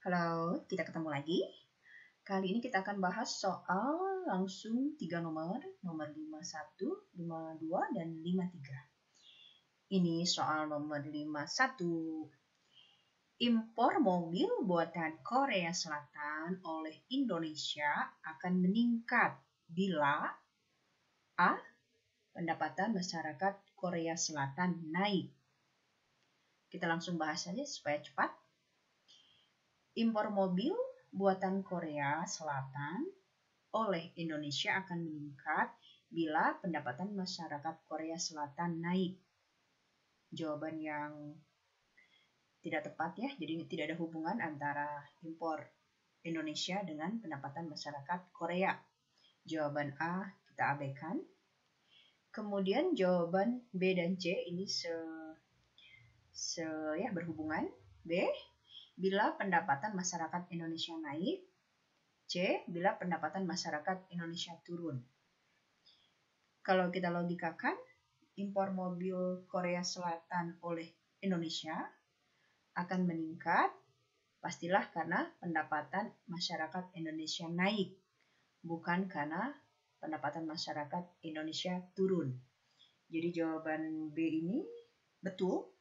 Halo, kita ketemu lagi. Kali ini kita akan bahas soal langsung tiga nomor, nomor 51, 52, dan 53. Ini soal nomor 51. Impor mobil buatan Korea Selatan oleh Indonesia akan meningkat bila A. Pendapatan masyarakat Korea Selatan naik. Kita langsung bahas saja supaya cepat impor mobil buatan Korea Selatan oleh Indonesia akan meningkat bila pendapatan masyarakat Korea Selatan naik. Jawaban yang tidak tepat ya, jadi tidak ada hubungan antara impor Indonesia dengan pendapatan masyarakat Korea. Jawaban A kita abaikan. Kemudian jawaban B dan C ini se, se ya berhubungan. B bila pendapatan masyarakat Indonesia naik, C. Bila pendapatan masyarakat Indonesia turun. Kalau kita logikakan, impor mobil Korea Selatan oleh Indonesia akan meningkat, pastilah karena pendapatan masyarakat Indonesia naik, bukan karena pendapatan masyarakat Indonesia turun. Jadi jawaban B ini betul,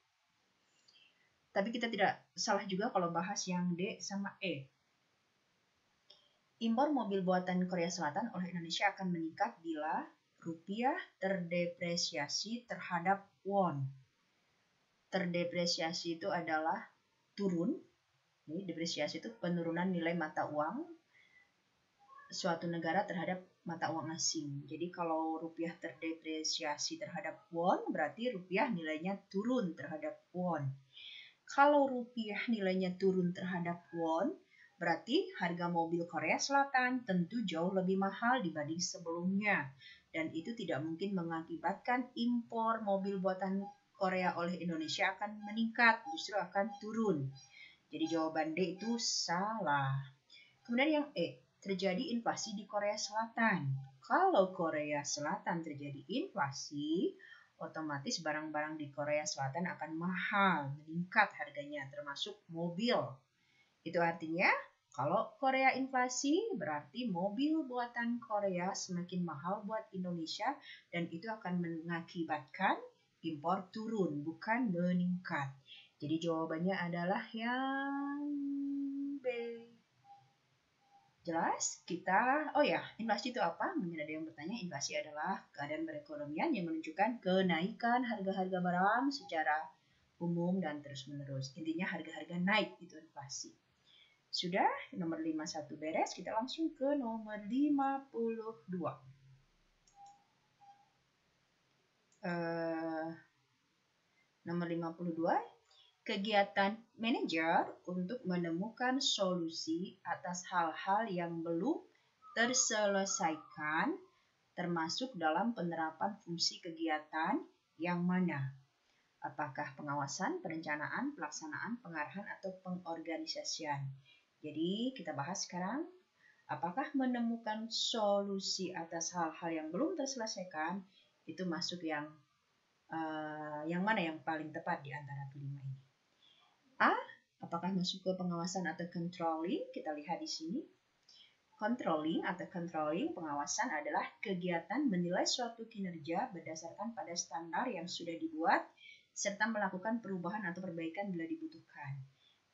tapi kita tidak salah juga kalau bahas yang D sama E. Impor mobil buatan Korea Selatan oleh Indonesia akan meningkat bila rupiah terdepresiasi terhadap won. Terdepresiasi itu adalah turun. Ini depresiasi itu penurunan nilai mata uang suatu negara terhadap mata uang asing. Jadi kalau rupiah terdepresiasi terhadap won, berarti rupiah nilainya turun terhadap won. Kalau rupiah nilainya turun terhadap won, berarti harga mobil Korea Selatan tentu jauh lebih mahal dibanding sebelumnya. Dan itu tidak mungkin mengakibatkan impor mobil buatan Korea oleh Indonesia akan meningkat, justru akan turun. Jadi jawaban D itu salah. Kemudian yang E, terjadi inflasi di Korea Selatan. Kalau Korea Selatan terjadi inflasi, otomatis barang-barang di Korea Selatan akan mahal, meningkat harganya, termasuk mobil. Itu artinya kalau Korea inflasi berarti mobil buatan Korea semakin mahal buat Indonesia dan itu akan mengakibatkan impor turun bukan meningkat. Jadi jawabannya adalah yang B. Jelas? Kita, oh ya, inflasi itu apa? Mungkin ada yang bertanya, inflasi adalah keadaan perekonomian yang menunjukkan kenaikan harga-harga barang secara umum dan terus-menerus. Intinya harga-harga naik, itu inflasi. Sudah, nomor 51 beres, kita langsung ke nomor 52. Uh, nomor 52, kegiatan manajer untuk menemukan solusi atas hal-hal yang belum terselesaikan termasuk dalam penerapan fungsi kegiatan yang mana? Apakah pengawasan, perencanaan, pelaksanaan, pengarahan, atau pengorganisasian? Jadi kita bahas sekarang, apakah menemukan solusi atas hal-hal yang belum terselesaikan itu masuk yang uh, yang mana yang paling tepat di antara kelima ini? A. Apakah masuk ke pengawasan atau controlling? Kita lihat di sini. Controlling atau controlling pengawasan adalah kegiatan menilai suatu kinerja berdasarkan pada standar yang sudah dibuat serta melakukan perubahan atau perbaikan bila dibutuhkan.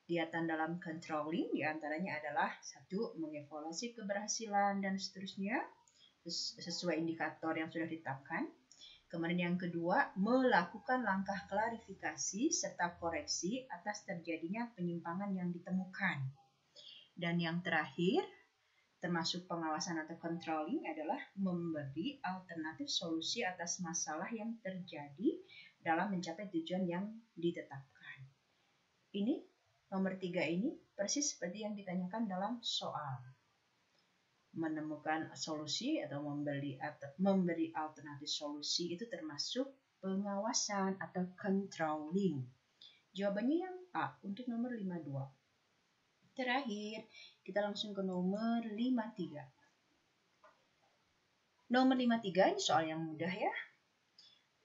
Kegiatan dalam controlling di antaranya adalah satu mengevaluasi keberhasilan dan seterusnya sesuai indikator yang sudah ditetapkan. Kemudian yang kedua, melakukan langkah klarifikasi serta koreksi atas terjadinya penyimpangan yang ditemukan. Dan yang terakhir, termasuk pengawasan atau controlling adalah memberi alternatif solusi atas masalah yang terjadi dalam mencapai tujuan yang ditetapkan. Ini nomor tiga ini persis seperti yang ditanyakan dalam soal menemukan solusi atau memberi memberi alternatif solusi itu termasuk pengawasan atau controlling. Jawabannya yang A untuk nomor 52. Terakhir, kita langsung ke nomor 53. Nomor 53 ini soal yang mudah ya.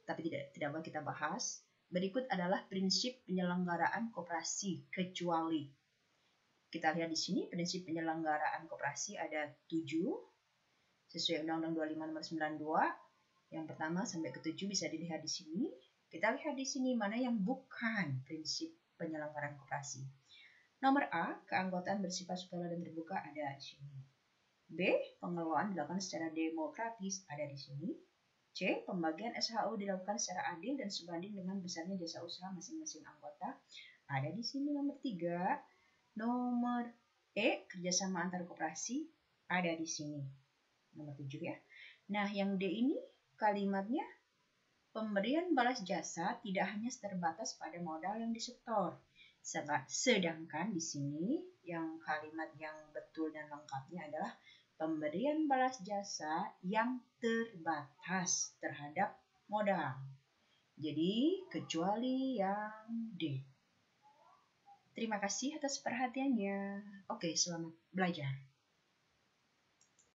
Tapi tidak tidak boleh kita bahas. Berikut adalah prinsip penyelenggaraan koperasi kecuali Kita lihat di sini prinsip penyelenggaraan koperasi ada 7 sesuai Undang-Undang 25 nomor 92. Yang pertama sampai ke 7 bisa dilihat di sini. Kita lihat di sini mana yang bukan prinsip penyelenggaraan koperasi. Nomor A, keanggotaan bersifat sukarela dan terbuka ada di sini. B, pengelolaan dilakukan secara demokratis ada di sini. C. Pembagian SHU dilakukan secara adil dan sebanding dengan besarnya jasa usaha masing-masing anggota. Ada di sini nomor 3. Nomor E. Kerjasama antar koperasi ada di sini. Nomor 7 ya. Nah, yang D ini kalimatnya pemberian balas jasa tidak hanya terbatas pada modal yang disetor. Sedangkan di sini yang kalimat yang betul dan lengkapnya adalah pemberian balas jasa yang terbatas terhadap modal. Jadi, kecuali yang D. Terima kasih atas perhatiannya. Oke, selamat belajar.